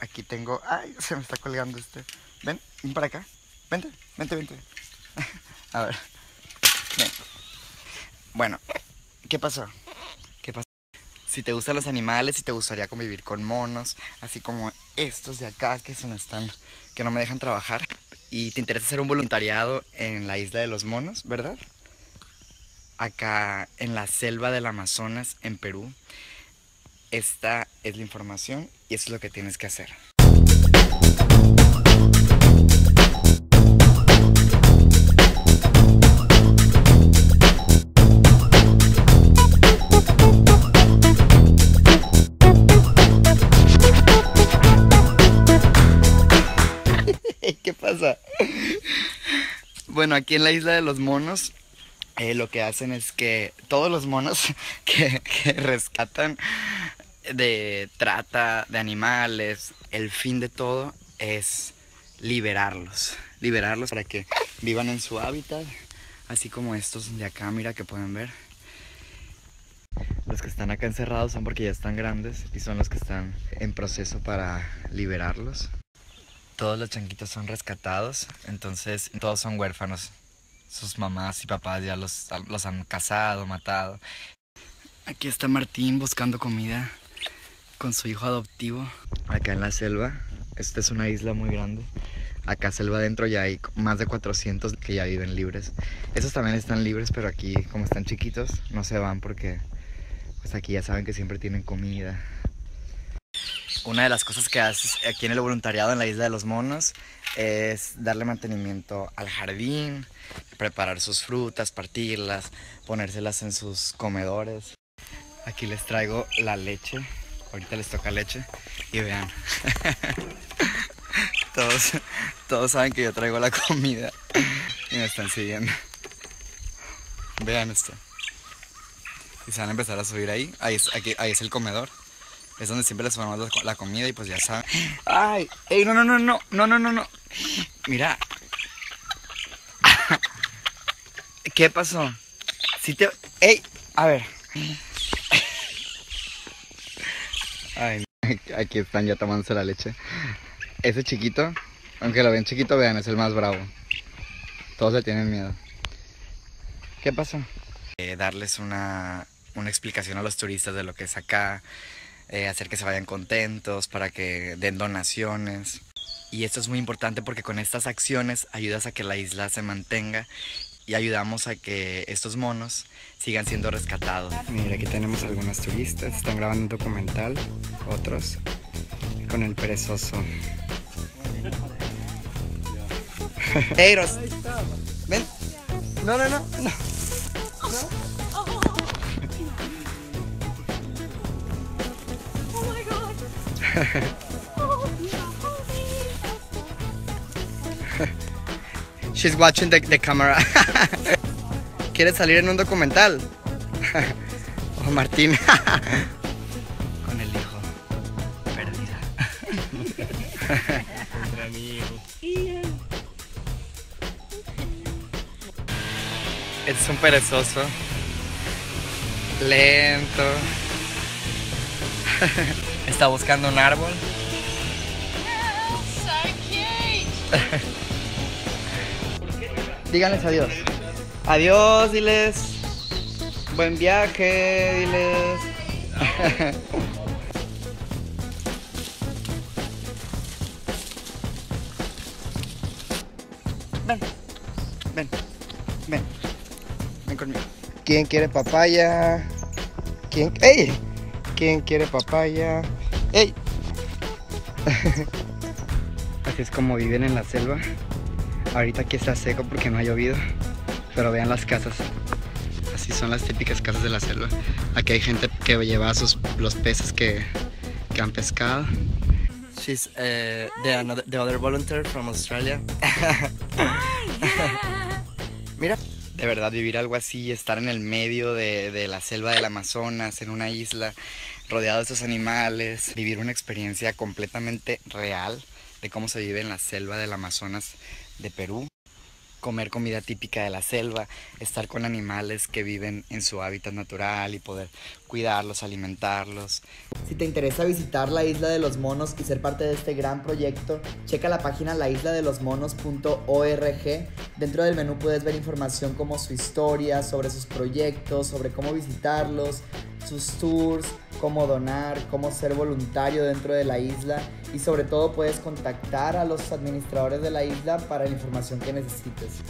Aquí tengo... Ay, se me está colgando este. Ven, ven para acá. Vente, vente, vente. A ver. Ven. Bueno, ¿qué pasó? ¿Qué pasó? Si te gustan los animales, si te gustaría convivir con monos, así como estos de acá que se me están, que no me dejan trabajar, y te interesa hacer un voluntariado en la isla de los monos, ¿verdad? Acá en la selva del Amazonas, en Perú. Esta es la información y eso es lo que tienes que hacer. ¿Qué pasa? Bueno, aquí en la isla de los monos, eh, lo que hacen es que todos los monos que, que rescatan de trata de animales, el fin de todo es liberarlos. Liberarlos para que vivan en su hábitat, así como estos de acá, mira que pueden ver. Los que están acá encerrados son porque ya están grandes y son los que están en proceso para liberarlos. Todos los chanquitos son rescatados, entonces todos son huérfanos. Sus mamás y papás ya los, los han casado, matado. Aquí está Martín buscando comida con su hijo adoptivo. Acá en la selva, esta es una isla muy grande. Acá selva adentro ya hay más de 400 que ya viven libres. Esos también están libres, pero aquí como están chiquitos no se van porque pues aquí ya saben que siempre tienen comida. Una de las cosas que haces aquí en el voluntariado en la isla de los monos es darle mantenimiento al jardín, preparar sus frutas, partirlas, ponérselas en sus comedores. Aquí les traigo la leche Ahorita les toca leche. Y vean. todos, todos saben que yo traigo la comida. Y me están siguiendo. Vean esto. Y se van a empezar a subir ahí. Ahí es, aquí, ahí es el comedor. Es donde siempre les ponemos la comida y pues ya saben. ¡Ay! ¡Ey! No, no, no, no. No, no, no, no. Mira. ¿Qué pasó? Si te. ¡Ey! A ver. Ay, aquí están ya tomándose la leche. Ese chiquito, aunque lo ven chiquito, vean, es el más bravo. Todos le tienen miedo. ¿Qué pasó? Eh, darles una, una, explicación a los turistas de lo que es acá, eh, hacer que se vayan contentos, para que den donaciones. Y esto es muy importante porque con estas acciones ayudas a que la isla se mantenga y ayudamos a que estos monos sigan siendo rescatados. Mira, aquí tenemos algunos turistas, están grabando un documental, otros con el perezoso. Eiros, ven. No, no, no, no. Oh my god. She's watching the, the camera. ¿Quieres salir en un documental? oh, Martín. Con el hijo. Perdida. es un perezoso. Lento. Está buscando un árbol. Díganles adiós. Adiós, diles. Buen viaje, diles. ven, ven, ven. Ven conmigo. ¿Quién quiere papaya? ¿Quién? ¡Ey! ¿Quién quiere papaya? ¡Ey! Así es como viven en la selva. Ahorita aquí está seco porque no ha llovido. Pero vean las casas. Así son las típicas casas de la selva. Aquí hay gente que lleva sus, los peces que, que han pescado. She's uh, the, another, the other volunteer from Australia. Mira, de verdad vivir algo así, estar en el medio de, de, la selva del Amazonas, en una isla, rodeado de estos animales, vivir una experiencia completamente real de cómo se vive en la selva del Amazonas de Perú comer comida típica de la selva, estar con animales que viven en su hábitat natural y poder cuidarlos, alimentarlos. Si te interesa visitar la Isla de los Monos y ser parte de este gran proyecto, checa la página laisladelosmonos.org. Dentro del menú puedes ver información como su historia, sobre sus proyectos, sobre cómo visitarlos, sus tours, cómo donar, cómo ser voluntario dentro de la isla y sobre todo puedes contactar a los administradores de la isla para la información que necesites.